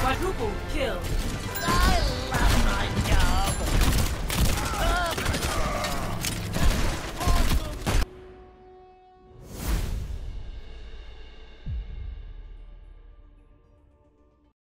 Quadruple kill.